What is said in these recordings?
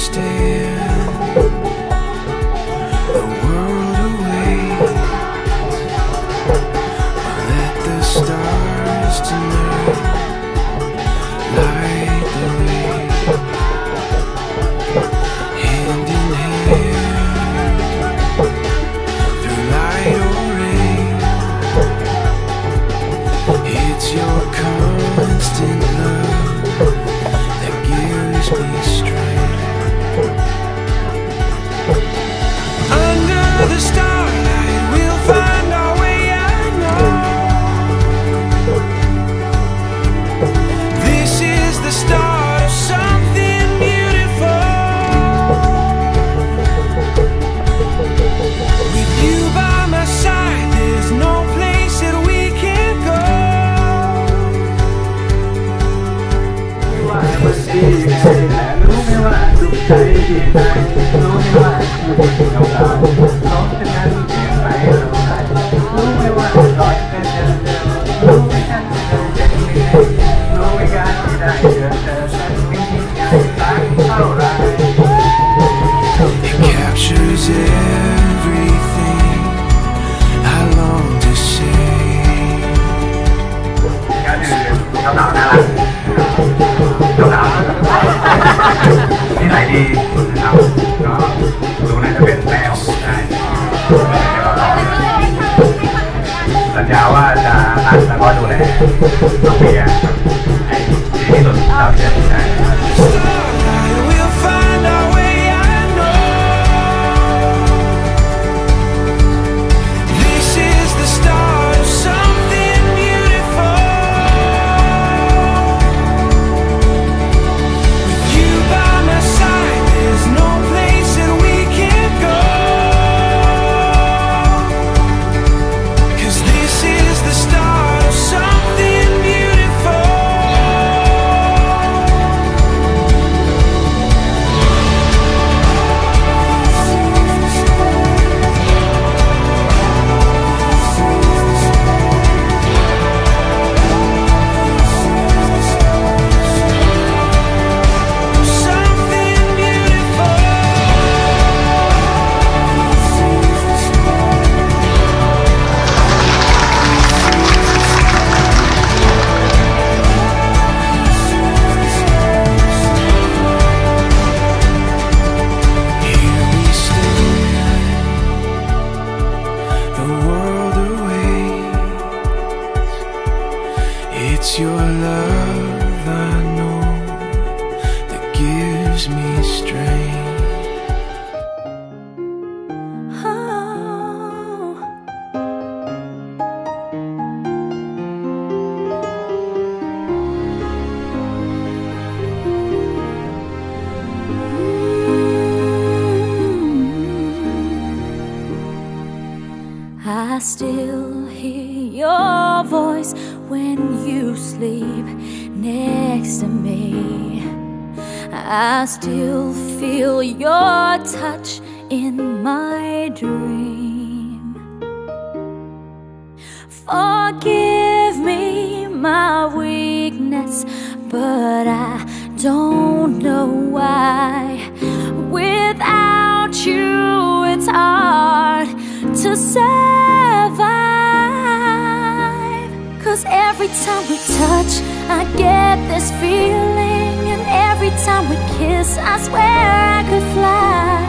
stay ว่าจะรัดแล้วก็ดูแลน้องเบียร์ให้ดีที่สุดเท่าที่จะได้ It's your love I know that gives me strength. Oh. I still sleep next to me. I still feel your touch in my dream. Forgive me my weakness, but I don't know why. Cause every time we touch, I get this feeling. And every time we kiss, I swear I could fly.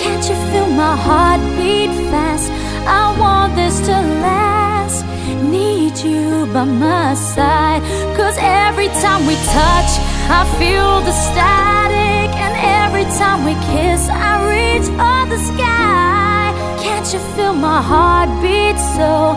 Can't you feel my heart beat fast? I want this to last. Need you by my side. Cause every time we touch, I feel the static. And every time we kiss, I reach for the sky. Can't you feel my heart beat so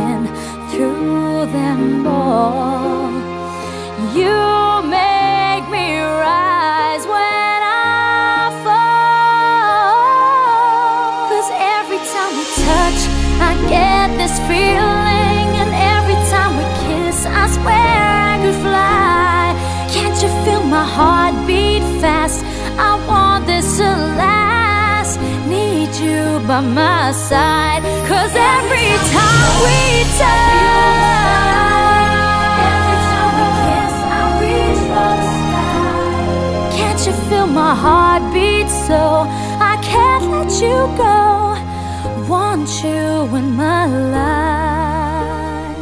through them all. You make me rise when I fall. Cause every time we touch, I get this feeling. And every time we kiss, I swear I could fly. Can't you feel my heart beat fast? I want this to last. Need you by my side. Cause every time we touch, my heart beat so I can't let you go? Want you in my life.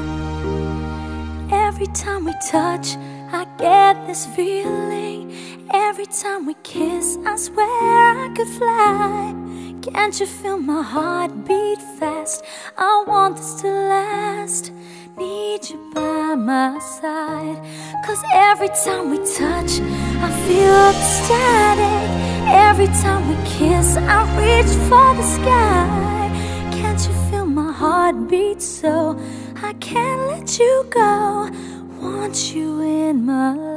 Every time we touch, I get this feeling. Every time we kiss, I swear I could fly. Can't you feel my heart beat fast? I want this to last. Need you by my side. Cause every time we touch, I feel ecstatic. Every time we kiss, I reach for the sky. Can't you feel my heartbeat so? I can't let you go. Want you in my.